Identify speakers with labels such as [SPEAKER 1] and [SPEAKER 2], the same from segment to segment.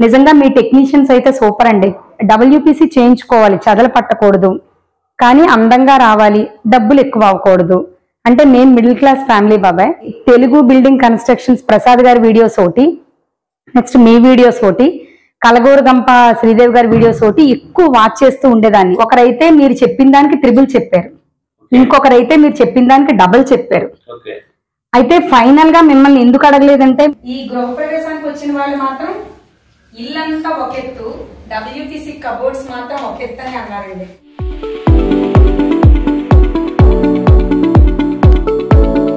[SPEAKER 1] నిజంగా మీ టెక్నీషియన్స్ అయితే సూపర్ అండి. డబ్ల్యూపీసీ చేయించుకోవాలి చదలు పట్టకూడదు. కానీ అందంగా రావాలి డబ్బులు ఎక్కువ అవ్వకూడదు. అంటే మేము మిడిల్ క్లాస్ ఫ్యామిలీ బాబాయ్. తెలుగు బిల్డింగ్ కన్స్ట్రక్షన్స్ ప్రసాద్ గారి వీడియోస్ ఒకటి నెక్స్ట్ మీ వీడియోస్ ఒకటి కలగూరు గంప శ్రీదేవి గారి వీడియోస్ ఒకటి ఎక్కువ వాచ్ చేస్తూ ఉండేదాన్ని. ఒకరైతే మీరు చెప్పిన దానికి త్రిబుల్ చెప్పారు. ఇంకొకరైతే మీరు చెప్పిన దానికి డబుల్ చెప్పారు.
[SPEAKER 2] ఓకే.
[SPEAKER 1] అయితే ఫైనల్గా మిమ్మల్ని ఎందుకు అడగలేదంటే ఈ గృహప్రవేశానికి వచ్చిన వాళ్ళు మాత్రం ఇల్లంతా ఒక ఎత్తు డబ్ల్యూటీసీ కబోర్డ్స్ మాత్రం ఒక ఎత్తు అని అన్నారండి.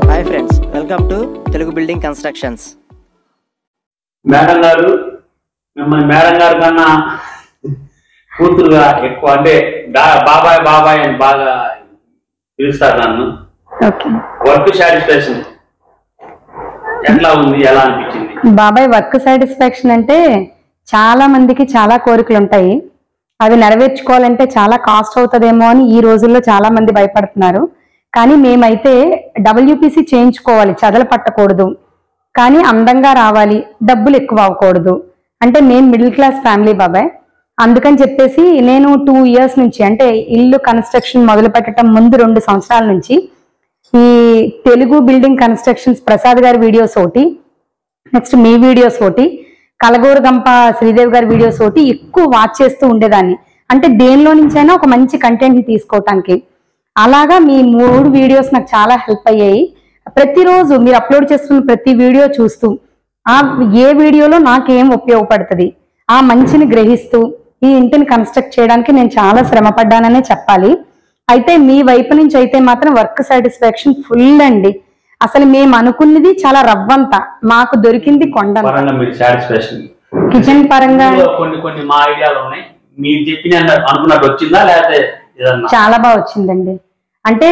[SPEAKER 3] Hi friends welcome to Telugu building constructions
[SPEAKER 2] madam గారు మిమ్మల్ని మేడం గారు కన్నా కూతురుగా ఎక్కువ అంటే బాబాయ్ బాబాయ్ అని బాగా పిలుస్తారు నన్ను.
[SPEAKER 1] ఓకే
[SPEAKER 2] వర్క్ సాటిస్ఫాక్షన్ ఎట్లా ఉంది? ఎలా అనిపించింది?
[SPEAKER 1] బాబాయ్ వర్క్ సాటిస్ఫాక్షన్ అంటే చాలా మందికి చాలా కోరికలు ఉంటాయి అవి నెరవేర్చుకోవాలంటే చాలా కాస్ట్ అవుతుందేమో అని ఈ రోజుల్లో చాలా మంది భయపడుతున్నారు. కానీ మేమైతే డబ్ల్యూపీసీ చేయించుకోవాలి చదలు పట్టకూడదు. కానీ అందంగా రావాలి డబ్బులు ఎక్కువ అవ్వకూడదు. అంటే మేము మిడిల్ క్లాస్ ఫ్యామిలీ బాబాయ్. అందుకని చెప్పేసి నేను టూ ఇయర్స్ నుంచి అంటే ఇల్లు కన్స్ట్రక్షన్ మొదలు పెట్టడం ముందు రెండు సంవత్సరాల నుంచి ఈ తెలుగు బిల్డింగ్ కన్స్ట్రక్షన్స్ ప్రసాద్ గారి వీడియోస్ ఒకటి నెక్స్ట్ మీ వీడియోస్ ఒకటి కలగూరుగంప శ్రీదేవి గారి వీడియోస్ ఒకటి ఎక్కువ వాచ్ చేస్తూ ఉండేదాన్ని. అంటే దేనిలో నుంచైనా ఒక మంచి కంటెంట్ని తీసుకోవటానికి. అలాగా మీ మూడు వీడియోస్ నాకు చాలా హెల్ప్ అయ్యాయి. ప్రతిరోజు మీరు అప్లోడ్ చేస్తున్న ప్రతి వీడియో చూస్తూ ఆ ఏ వీడియోలో నాకేం ఉపయోగపడుతుంది? ఆ మంచిని గ్రహిస్తూ ఈ ఇంటిని కన్స్ట్రక్ట్ చేయడానికి నేను చాలా శ్రమ పడ్డాననే చెప్పాలి. అయితే మీ వైపు నుంచి అయితే మాత్రం వర్క్ సాటిస్ఫాక్షన్ ఫుల్ అండి. అసలు మేము అనుకున్నది చాలా రవ్వంత. మాకు దొరికింది
[SPEAKER 2] సాటిస్ఫాక్షన్
[SPEAKER 1] కిచెన్ పరంగా
[SPEAKER 2] కొన్ని కొన్ని మా ఐడియాలు ఉన్నాయి. మీరు చెప్పిన అనుకున్నట్టు వచ్చిందా? లేకపోతే ఏదన్నా?
[SPEAKER 1] చాలా బాగా వచ్చిందండి. అంటే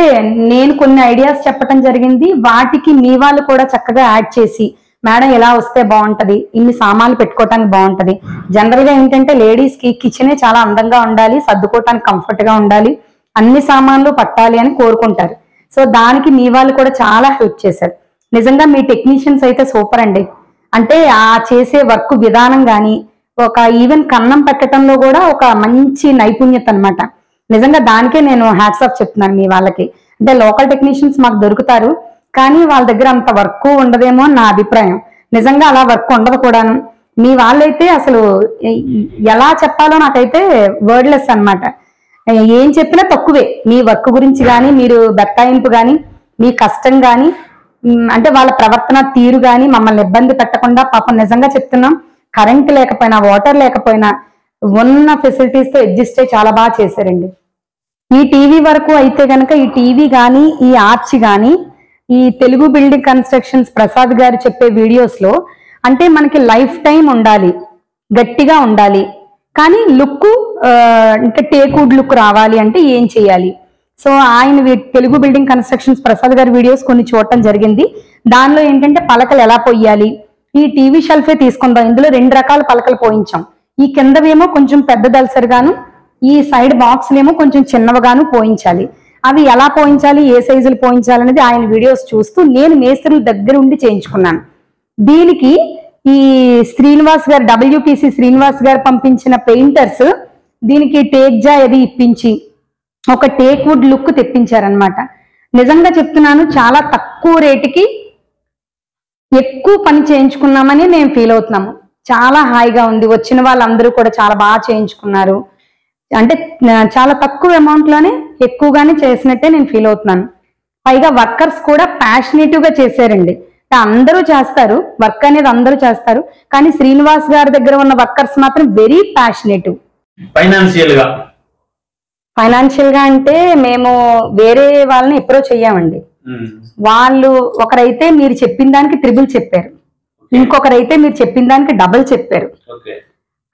[SPEAKER 1] నేను కొన్ని ఐడియాస్ చెప్పడం జరిగింది. వాటికి మీ వాళ్ళు కూడా చక్కగా యాడ్ చేసి మేడం ఎలా వస్తే బాగుంటది. ఇన్ని సామాన్లు పెట్టుకోవటానికి బాగుంటది. జనరల్గా ఏంటంటే లేడీస్కి కిచెనే చాలా అందంగా ఉండాలి సర్దుకోవటానికి కంఫర్ట్గా ఉండాలి. అన్ని సామాన్లు పట్టాలి అని కోరుకుంటారు. సో దానికి మీ వాళ్ళు కూడా చాలా హెల్ప్ చేశారు. నిజంగా మీ టెక్నీషియన్స్ అయితే సూపర్ అండి. అంటే ఆ చేసే వర్క్ విధానం కానీ ఒక ఈవెన్ కన్నం పెట్టడంలో కూడా ఒక మంచి నైపుణ్యత అన్నమాట. నిజంగా దానికే నేను హ్యాట్స్ ఆఫ్ చెప్తున్నాను మీ వాళ్ళకి. అంటే లోకల్ టెక్నీషియన్స్ మాకు దొరుకుతారు కానీ వాళ్ళ దగ్గర అంత వర్క్ ఉండదేమో నా అభిప్రాయం. నిజంగా అలా వర్క్ ఉండదు కూడాను. మీ వాళ్ళైతే అసలు ఎలా చెప్పాలో నాకైతే వర్డ్లెస్ అన్నమాట. ఏం చెప్పినా తక్కువే. మీ వర్క్ గురించి కానీ మీరు బత్తాయింపు కానీ మీ కష్టం కానీ అంటే వాళ్ళ ప్రవర్తన తీరు కానీ మమ్మల్ని ఇబ్బంది పెట్టకుండా పాపం నిజంగా చెప్తున్నాం. కరెంట్ లేకపోయినా వాటర్ లేకపోయినా ఉన్న ఫెసిలిటీస్తో అడ్జస్ట్ అయ్యి చాలా బాగా చేశారండి. ఈ టీవీ వరకు అయితే గనక ఈ టీవీ కానీ ఈ ఆర్చ్ కానీ ఈ తెలుగు బిల్డింగ్ కన్స్ట్రక్షన్స్ ప్రసాద్ గారు చెప్పే వీడియోస్లో అంటే మనకి లైఫ్ టైం ఉండాలి గట్టిగా ఉండాలి కానీ లుక్ అంటే టేకుడ్ లుక్ రావాలి అంటే ఏం చేయాలి? సో ఆయన తెలుగు బిల్డింగ్ కన్స్ట్రక్షన్స్ ప్రసాద్ గారి వీడియోస్ కొన్ని చూడటం జరిగింది. దానిలో ఏంటంటే పలకలు ఎలా పోయాలి ఈ టీవీ షెల్ఫే తీసుకుందాం. ఇందులో రెండు రకాల పలకలు పోయించాం. ఈ కిందవేమో కొంచెం పెద్ద దలసరిగాను ఈ సైడ్ బాక్స్లేమో కొంచెం చిన్నవిగాను పోయించాలి. అవి ఎలా పోయించాలి? ఏ సైజులు పోయించాలి అనేది ఆయన వీడియోస్ చూస్తూ నేను మేస్త్రుల దగ్గర ఉండి చేయించుకున్నాను. దీనికి ఈ శ్రీనివాస్ గారు డబ్ల్యూపీసీ శ్రీనివాస్ గారు పంపించిన పెయింటర్స్ దీనికి టేక్ జా అది ఇప్పించి ఒక టేక్ వుడ్ లుక్ తెప్పించారనమాట నిజంగా చెప్తున్నాను చాలా తక్కువ రేటుకి ఎక్కువ పని చేయించుకున్నామని మేము ఫీల్ అవుతున్నాము. చాలా హాయిగా ఉంది వచ్చిన వాళ్ళందరూ కూడా చాలా బాగా చేయించుకున్నారు. అంటే చాలా తక్కువ అమౌంట్లోనే ఎక్కువగానే చేసినట్టే నేను ఫీల్ అవుతున్నాను. పైగా వర్కర్స్ కూడా ప్యాషనేటివ్గా చేశారండి. అందరూ చేస్తారు వర్క్ అనేది అందరూ చేస్తారు కానీ శ్రీనివాస్ గారి దగ్గర ఉన్న వర్కర్స్ మాత్రం వెరీ ప్యాషనేటివ్ ఫైనాన్షియల్గా. ఫైనాన్షియల్గా అంటే మేము వేరే వాళ్ళని అప్రోచ్ అయ్యామండి
[SPEAKER 2] ఉమ్,
[SPEAKER 1] వాళ్ళు ఒకరైతే మీరు చెప్పిన దానికి త్రిబుల్ చెప్పారు. ఇంకొకరైతే మీరు చెప్పిన దానికి డబుల్ చెప్పారు.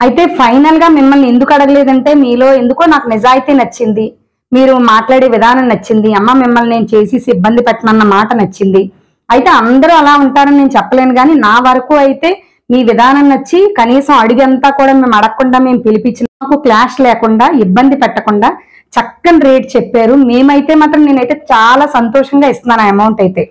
[SPEAKER 1] అయితే ఫైనల్గా మిమ్మల్ని ఎందుకు అడగలేదంటే మీలో ఎందుకో నాకు నిజాయితీ నచ్చింది. మీరు మాట్లాడే విధానం నచ్చింది. అమ్మ మిమ్మల్ని నేను చేసి ఇబ్బంది పెట్టనన్న మాట నచ్చింది. అయితే అందరూ అలా ఉంటారని నేను చెప్పలేను కానీ నా వరకు అయితే మీ విధానం నచ్చి కనీసం అడిగంతా కూడా మేము అడగకుండా మేము పిలిపించిన మాకు క్లాష్ లేకుండా ఇబ్బంది పెట్టకుండా చక్కని రేట్ చెప్పారు. మేమైతే మాత్రం నేనైతే చాలా సంతోషంగా ఇస్తున్నాను ఆ అమౌంట్ అయితే.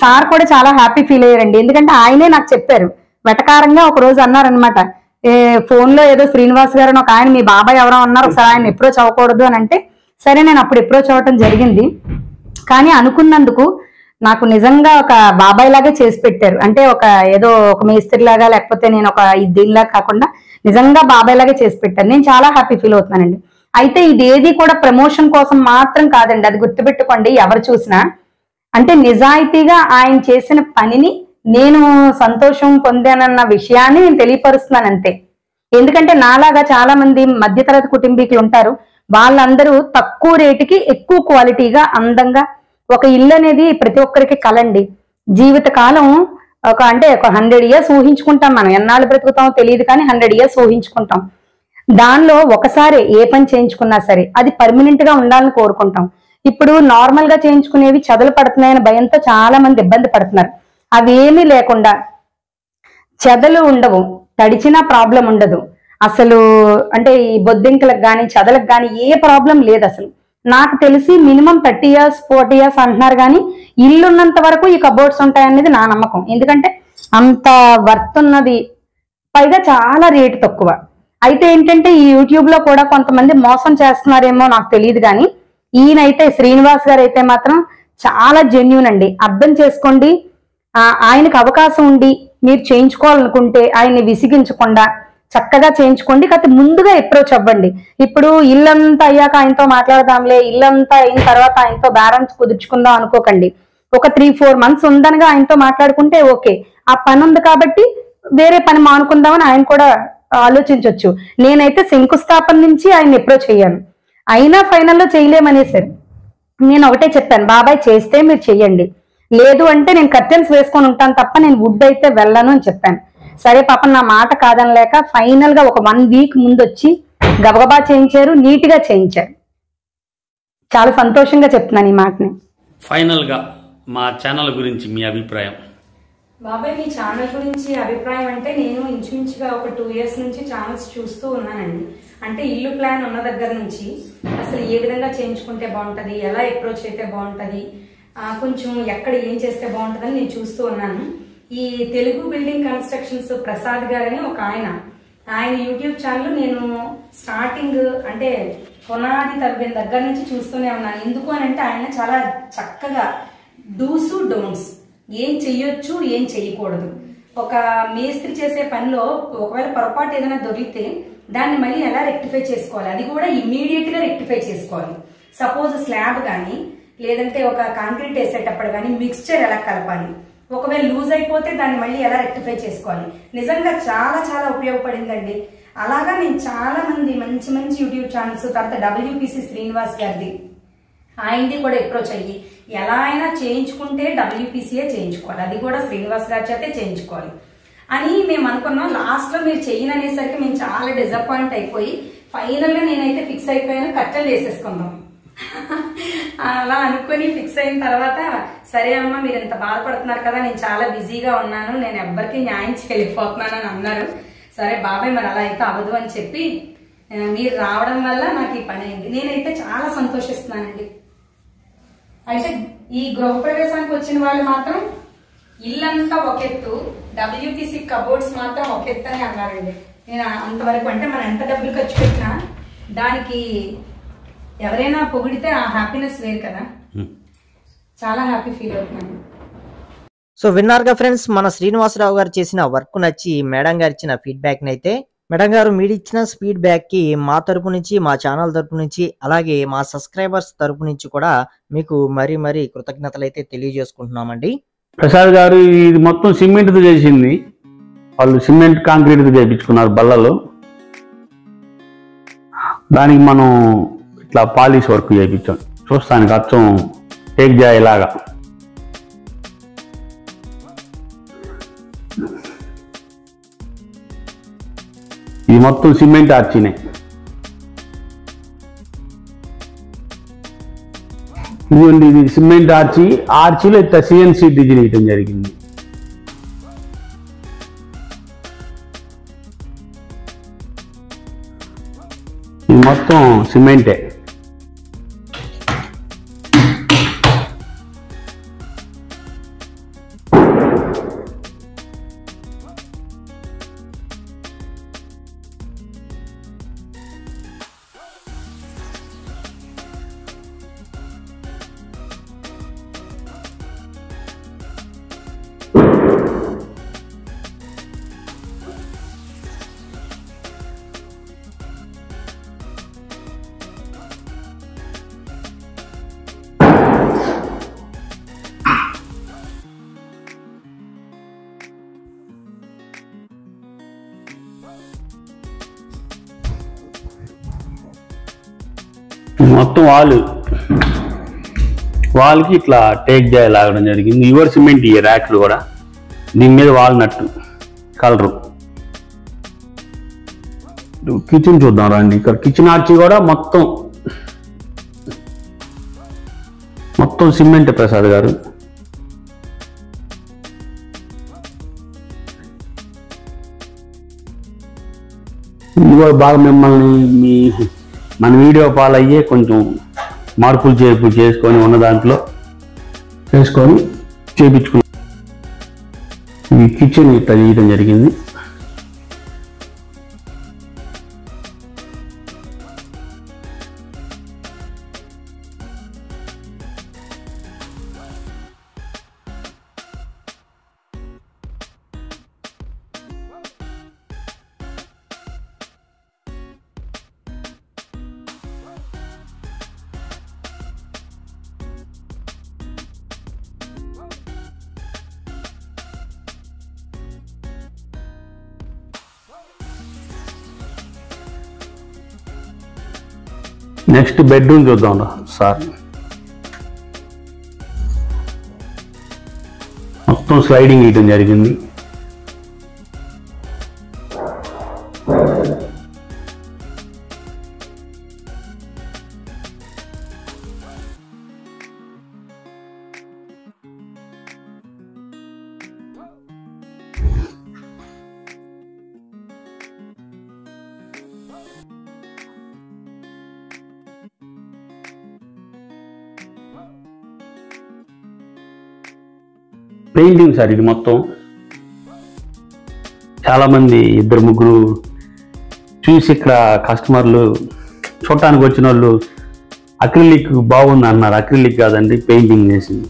[SPEAKER 2] సార్
[SPEAKER 1] కూడా చాలా హ్యాపీ ఫీల్ అయ్యారండి. ఎందుకంటే ఆయనే నాకు చెప్పారు. వెటకారంగా ఒక రోజు అన్నారనమాట ఏ ఫోన్లో ఏదో శ్రీనివాస్ గారు అని ఒక ఆయన మీ బాబాయ్ ఎవరో ఉన్నారు ఒకసారి ఆయన అప్రోచ్ అవ్వకూడదు అని అంటే సరే నేను అప్పుడు అప్రోచ్ అవ్వటం జరిగింది. కానీ అనుకున్నందుకు నాకు నిజంగా ఒక బాబాయ్ లాగే చేసి పెట్టారు. అంటే ఒక ఏదో ఒక మేస్త్రి లాగా లేకపోతే నేను ఒక దీనిలా కాకుండా నిజంగా బాబాయ్ లాగే చేసి పెట్టారు. నేను చాలా హ్యాపీ ఫీల్ అవుతున్నానండి. అయితే ఇది ఏది కూడా ప్రమోషన్ కోసం మాత్రం కాదండి. అది గుర్తుపెట్టుకోండి ఎవరు చూసినా. అంటే నిజాయితీగా ఆయన చేసిన పనిని నేను సంతోషం పొందానన్న విషయాన్ని నేను తెలియపరుస్తున్నాను అంతే. ఎందుకంటే నాలాగా చాలా మంది మధ్యతరగతి కుటుంబీకులు ఉంటారు. వాళ్ళందరూ తక్కువ రేటుకి ఎక్కువ క్వాలిటీగా అందంగా ఒక ఇల్లు అనేది ప్రతి ఒక్కరికి కలండి. జీవిత కాలం ఒక అంటే ఒక హండ్రెడ్ ఇయర్స్ ఊహించుకుంటాం మనం. ఎన్నాళ్ళు బ్రతుకుతామో తెలియదు కానీ హండ్రెడ్ ఇయర్స్ ఊహించుకుంటాం. దానిలో ఒకసారి ఏ పని చేయించుకున్నా సరే అది పర్మనెంట్గా ఉండాలని కోరుకుంటాం. ఇప్పుడు నార్మల్గా చేయించుకునేవి చెదలు పడుతున్నాయని భయంతో చాలా మంది ఇబ్బంది పడుతున్నారు. అవేమీ లేకుండా చెదలు ఉండవు. తడిచినా ప్రాబ్లం ఉండదు. అసలు అంటే ఈ బొద్దింకలకు కానీ చెదలకు కానీ ఏ ప్రాబ్లం లేదు అసలు. నాకు తెలిసి minimum thirty years forty years అంటున్నారు కానీ ఇల్లు ఉన్నంత వరకు ఈ కబోర్డ్స్ ఉంటాయనేది నా నమ్మకం. ఎందుకంటే అంత వర్త్ ఉన్నది. పైగా చాలా రేటు తక్కువ. అయితే ఏంటంటే ఈ యూట్యూబ్లో కూడా కొంతమంది మోసం చేస్తున్నారేమో నాకు తెలియదు కానీ ఈయనైతే శ్రీనివాస్ గారు అయితే మాత్రం చాలా జెన్యున్ అండి. అర్థం చేసుకోండి. ఆయనకు అవకాశం ఉండి మీరు చేయించుకోవాలనుకుంటే ఆయన్ని విసిగించకుండా చక్కగా చేయించుకోండి. కాకపోతే ముందుగా అప్రోచ్ అవ్వండి. ఇప్పుడు ఇల్లంతా అయ్యాక ఆయనతో మాట్లాడదాంలే ఇల్లంతా అయిన తర్వాత ఆయనతో బ్యాలెన్స్ కుదుర్చుకుందాం అనుకోకండి. ఒక త్రీ ఫోర్ మంత్స్ ఉందనగా ఆయనతో మాట్లాడుకుంటే ఓకే ఆ పని ఉంది కాబట్టి వేరే పని మానుకుందామని ఆయన కూడా ఆలోచించవచ్చు నేనైతే శంకుస్థాపన నుంచి ఆయన అప్రోచ్ అయ్యాను. అయినా ఫైనల్లో చేయలేమనేసారు నేను ఒకటే చెప్పాను బాబాయ్ చేస్తే మీరు చెయ్యండి. లేదు అంటే నేను కర్టెన్స్ వేసుకొని ఉంటాను తప్ప నేను వుడ్ అయితే వెళ్ళను అని చెప్పాను. సరే పాపం నా మాట కాదనలేక ఫైనల్గా ఒక వన్ వీక్ ముందు వచ్చి గబగబా చేయించారు నీట్గా చేయించారు. చాలా సంతోషంగా చెప్తున్నాను ఈ మాటని.
[SPEAKER 2] ఫైనల్గా మా ఛానల్ గురించి మీ అభిప్రాయం?
[SPEAKER 1] బాబాయ్ మీ ఛానల్ గురించి అభిప్రాయం అంటే నేను ఇంచుమించుగా ఒక టూ ఇయర్స్ నుంచి ఛానల్స్ చూస్తూ ఉన్నానండి. అంటే ఇల్లు ప్లాన్ ఉన్న దగ్గర నుంచి అసలు ఏ విధంగా చేయించుకుంటే బాగుంటది ఎలా అప్రోచ్ అయితే బాగుంటది కొంచెం ఎక్కడ ఏం చేస్తే బాగుంటుందని నేను చూస్తూ ఉన్నాను. ఈ తెలుగు బిల్డింగ్ కన్స్ట్రక్షన్స్ ప్రసాద్ గారని ఒక ఆయన. ఆయన యూట్యూబ్ ఛానల్ నేను స్టార్టింగ్ అంటే పునాది తవ్విన దగ్గర నుంచి చూస్తూనే ఉన్నాను. ఎందుకు అని అంటే ఆయన చాలా చక్కగా డూసు డోంట్స్. ఏం చెయ్యొచ్చు ఏం చెయ్యకూడదు. ఒక మేస్త్రి చేసే పనిలో ఒకవేళ పొరపాటు ఏదైనా దొరికితే దాన్ని మళ్ళీ ఎలా రెక్టిఫై చేసుకోవాలి? అది కూడా ఇమ్మీడియట్గా రెక్టిఫై చేసుకోవాలి. సపోజ్ స్లాబ్ కానీ లేదంటే ఒక కాంక్రీట్ వేసేటప్పుడు కానీ మిక్స్చర్ ఎలా కలపాలి? ఒకవేళ లూజ్ అయిపోతే దాన్ని మళ్ళీ ఎలా రెక్టిఫై చేసుకోవాలి? నిజంగా చాలా చాలా ఉపయోగపడిందండి. అలాగా నేను చాలా మంది మంచి మంచి యూట్యూబ్ ఛానల్స్ తర్వాత డబ్ల్యూపీసీ శ్రీనివాస్ గారిది. ఆయనది కూడా అప్రోచ్ అయ్యి ఎలా అయినా చేయించుకుంటే డబ్ల్యూపీసీఏ చేయించుకోవాలి. అది కూడా శ్రీనివాస్ గారి చేతే చేయించుకోవాలి. అని మేము అనుకున్నాం. లాస్ట్లో మీరు చెయ్యను అనేసరికి మేము చాలా డిసప్పాయింట్ అయిపోయి ఫైనల్గా నేనైతే ఫిక్స్ అయిపోయాను కట్టెలు చేసేసుకుందాం అలా అనుకుని ఫిక్స్ అయిన తర్వాత సరే అమ్మ మీరు ఎంత బాధపడుతున్నారు కదా నేను చాలా బిజీగా ఉన్నాను నేను ఎవ్వరికి న్యాయం చేయలేకపోతున్నాను అని అన్నారు. సరే బాబాయ్ మరి అలా అయితే అవ్వదు అని చెప్పి మీరు రావడం వల్ల నాకు ఈ పని అయింది. నేనైతే చాలా సంతోషిస్తున్నానండి. అయితే ఈ గృహప్రవేశానికి వచ్చిన వాళ్ళు మాత్రం ఇల్లంతా ఒక ఎత్తు డబ్ల్యూటీసీ కబోర్డ్స్ మాత్రం ఒక ఎత్తు అని అన్నారండి. నేను అంతవరకు అంటే మనం ఎంత డబ్బులు ఖర్చు పెట్టినా దానికి ఎవరైనా పొగిడితే ఆ హ్యాపీనెస్ వేరు కదా. చాలా హ్యాపీ ఫీల్ అవుతున్నాను.
[SPEAKER 3] సో విన్నారుగా ఫ్రెండ్స్ మన శ్రీనివాసరావు గారు చేసిన వర్క్ నచ్చి మేడం గారు ఇచ్చిన ఫీడ్బ్యాక్ అయితే మేడం గారు మీరు ఇచ్చిన ఫీడ్బ్యాక్కి మా తరపు నుంచి మా ఛానల్ తరపు నుంచి అలాగే మా సబ్స్క్రైబర్స్ తరపు నుంచి కూడా మీకు మరీ మరీ కృతజ్ఞతలు అయితే తెలియజేసుకుంటున్నామండి.
[SPEAKER 2] ప్రసాద్ గారు ఇది మొత్తం సిమెంట్తో చేసింది. వాళ్ళు సిమెంట్ కాంక్రీట్తో చేయించుకున్నారు బల్లలు. దానికి మనం ఇట్లా పాలిష్ వర్క్ చేయించాం. చూస్తానికి అచ్చం టేక్ జాయిలాగా ఇది మొత్తం సిమెంట్ ఆర్చినే. ఇదిగోండి ఇది సిమెంట్ ఆర్చి ఆర్చిలో ఇట్లా సిఎన్సి డిజైన్ వేయటం జరిగింది. ఇది మొత్తం సిమెంటే. మొత్తం వాళ్ళు వాల్కి ఇట్లా టేక్ జాయ్ లాగడం జరిగింది. యువర్ సిమెంట్ ఈ ర్యాక్లు కూడా దీని మీద వాల్నట్టు కలరు కిచెన్ చూద్దాం రండి. ఇక్కడ కిచెన్ ఆర్చి కూడా మొత్తం మొత్తం సిమెంట్ ప్రసాద్ గారు. ఇది కూడా బాగా మిమ్మల్ని మీ మన వీడియో ఫాలో అయ్యే కొంచెం మార్పులు చేర్పులు చేసుకొని ఉన్న దాంట్లో చేసుకొని చేపించుకున్నాం. ఈ కిచెన్ ఇట్లా చేయడం జరిగింది. నెక్స్ట్ బెడ్రూమ్ చూద్దాం రా. సార్. మొత్తం స్లైడింగ్ ఇయటం జరిగింది. పెయింటింగ్ సార్ ఇది మొత్తం. చాలా మంది ఇద్దరు ముగ్గురు చూసి ఇక్కడ కస్టమర్లు చూడటానికి వచ్చిన వాళ్ళు అక్రిలిక్ బాగుంది అన్నారు. అక్రిలిక్ కాదండి పెయింటింగ్ చేసింది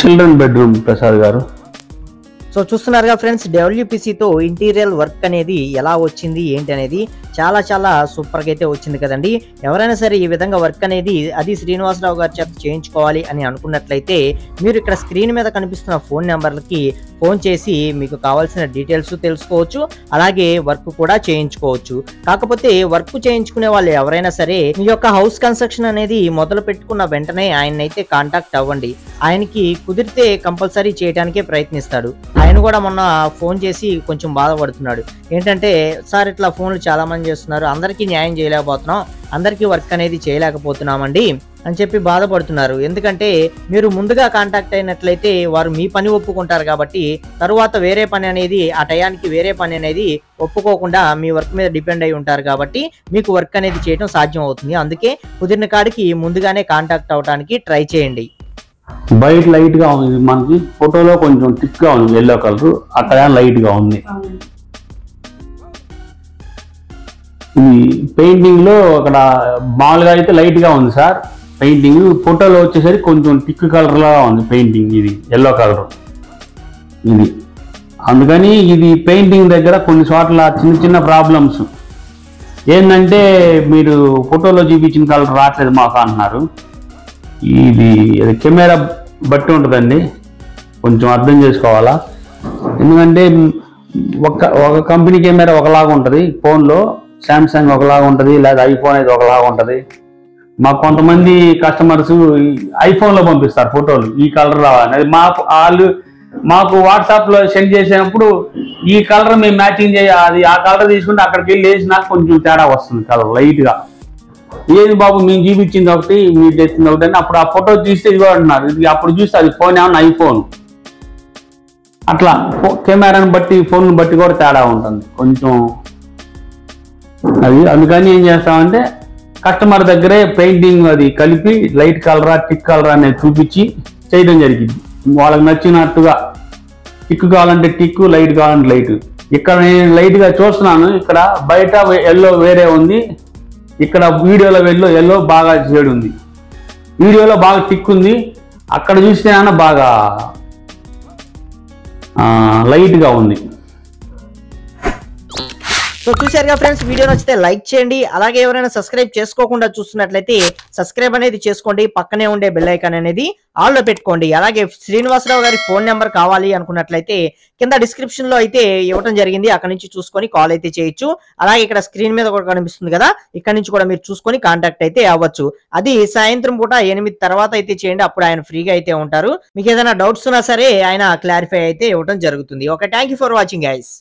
[SPEAKER 2] చిల్డ్రన్ బెడ్రూమ్ ప్రసాద్ గారు.
[SPEAKER 3] సో చూస్తున్నారుగా ఫ్రెండ్స్ డబ్ల్యూపీసీతో ఇంటీరియర్ వర్క్ అనేది ఎలా వచ్చింది ఏంటి అనేది చాలా చాలా సూపర్గా అయితే వచ్చింది కదండి. ఎవరైనా సరే ఈ విధంగా వర్క్ అనేది అది శ్రీనివాసరావు గారి చేత చేయించుకోవాలి అని అనుకున్నట్లయితే మీరు ఇక్కడ స్క్రీన్ మీద కనిపిస్తున్న ఫోన్ నెంబర్లకి ఫోన్ చేసి మీకు కావాల్సిన డీటెయిల్స్ తెలుసుకోవచ్చు అలాగే వర్క్ కూడా చేయించుకోవచ్చు. కాకపోతే వర్క్ చేయించుకునే వాళ్ళు ఎవరైనా సరే మీ యొక్క హౌస్ కన్స్ట్రక్షన్ అనేది మొదలు పెట్టుకున్న వెంటనే ఆయన అయితే కాంటాక్ట్ అవ్వండి. ఆయనకి కుదిరితే కంపల్సరీ చేయడానికే ప్రయత్నిస్తాడు. ఆయన కూడా మొన్న ఫోన్ చేసి కొంచెం బాధపడుతున్నాడు. ఏంటంటే సార్ ఇట్లా ఫోన్లు చాలా మంది చేస్తున్నారు. అందరికీ న్యాయం చేయలేకపోతున్నాం. అందరికీ వర్క్ అనేది చేయలేకపోతున్నామండి అని చెప్పి బాధపడుతున్నారు. ఎందుకంటే మీరు ముందుగా కాంటాక్ట్ అయినట్లయితే వారు మీ పని ఒప్పుకుంటారు కాబట్టి తరువాత వేరే పని అనేది ఆ టయానికి వేరే పని అనేది ఒప్పుకోకుండా మీ వర్క్ మీద డిపెండ్ అయి ఉంటారు కాబట్టి మీకు వర్క్ అనేది చేయడం సాధ్యం అవుతుంది. అందుకే కుదిరిన కాడికి ముందుగానే కాంటాక్ట్ అవడానికి ట్రై చేయండి.
[SPEAKER 2] బయట లైట్గా ఉంది మనకి. ఫోటోలో కొంచెం థిక్గా ఉంది ఎల్లో కలర్. అక్కడ లైట్గా ఉంది. ఇది పెయింటింగ్లో అక్కడ మామూలుగా అయితే లైట్గా ఉంది సార్. పెయింటింగ్ ఫోటోలో వచ్చేసరికి కొంచెం టిక్ కలర్ లా ఉంది పెయింటింగ్ ఇది ఎల్లో కలర్ ఇది. అందుకని ఇది పెయింటింగ్ దగ్గర కొన్ని చోట్ల చిన్న చిన్న ప్రాబ్లమ్స్ ఏంటంటే మీరు ఫోటోలో చూపించిన కలర్ రావట్లేదు మాకు అంటున్నారు. ఇది కెమెరా బట్టి ఉంటుందండి. కొంచెం అర్థం చేసుకోవాలా? ఎందుకంటే ఒక ఒక కంపెనీ కెమెరా ఒకలాగా ఉంటుంది ఫోన్లో శాంసంగ్ ఒకలాగా ఉంటుంది లేదా ఐఫోన్ అనేది ఒకలాగా ఉంటుంది. మాకు కొంతమంది కస్టమర్స్ ఐఫోన్లో పంపిస్తారు ఫోటోలు ఈ కలర్ రావాలని మాకు వాళ్ళు మాకు వాట్సాప్లో సెండ్ చేసినప్పుడు ఈ కలర్ మేము మ్యాచింగ్ చేయాలి అది ఆ కలర్ తీసుకుంటే అక్కడికి వెళ్ళి వేసినా కొంచెం తేడా వస్తుంది కలర్ లైట్గా ఏది బాబు మేము చూపించింది ఒకటి మీరు తెచ్చింది ఒకటి అని అప్పుడు ఆ ఫోటో తీస్తే ఇది అంటున్నారు. ఇది అప్పుడు చూస్తే అది ఫోన్ ఏమన్నా ఐఫోన్ అట్లా కెమెరాని బట్టి ఫోన్ బట్టి కూడా తేడా ఉంటుంది. కొంచెం అది. అందుకని ఏం చేస్తామంటే కస్టమర్ దగ్గరే పెయింటింగ్ అది కలిపి లైట్ కలరా టిక్ కలరా అనేది చూపించి చేయడం జరిగింది. వాళ్ళకి నచ్చినట్టుగా టిక్ కావాలంటే టిక్ లైట్ కావాలంటే లైట్. ఇక్కడ నేను లైట్గా చూస్తున్నాను. ఇక్కడ బయట ఎల్లో వేరే ఉంది. ఇక్కడ వీడియోలో వెళ్ళో ఎల్లో బాగా షేడ్ ఉంది. వీడియోలో బాగా టిక్ ఉంది. అక్కడ చూస్తే బాగా లైట్గా ఉంది.
[SPEAKER 3] సో చూశారుగా ఫ్రెండ్స్ వీడియో నచ్చితే లైక్ చేయండి. అలాగే ఎవరైనా సబ్స్క్రైబ్ చేసుకోకుండా చూస్తున్నట్లయితే సబ్స్క్రైబ్ అనేది చేసుకోండి. పక్కనే ఉండే బెల్ ఐకాన్ అనేది ఆల్లో పెట్టుకోండి. అలాగే శ్రీనివాసరావు గారి ఫోన్ నెంబర్ కావాలి అనుకున్నట్లయితే కింద డిస్క్రిప్షన్లో అయితే ఇవ్వడం జరిగింది. అక్కడ నుంచి చూసుకొని కాల్ అయితే చేయొచ్చు. అలాగే ఇక్కడ స్క్రీన్ మీద కూడా కనిపిస్తుంది కదా ఇక్కడ నుంచి కూడా మీరు చూసుకొని కాంటాక్ట్ అయితే అవ్వచ్చు. అది సాయంత్రం పూట ఎనిమిది తర్వాత అయితే చేయండి. అప్పుడు ఆయన ఫ్రీగా అయితే ఉంటారు. మీకు ఏదైనా డౌట్స్ ఉన్నా సరే ఆయన క్లారిఫై అయితే ఇవ్వడం జరుగుతుంది. Okay thank you for watching guys.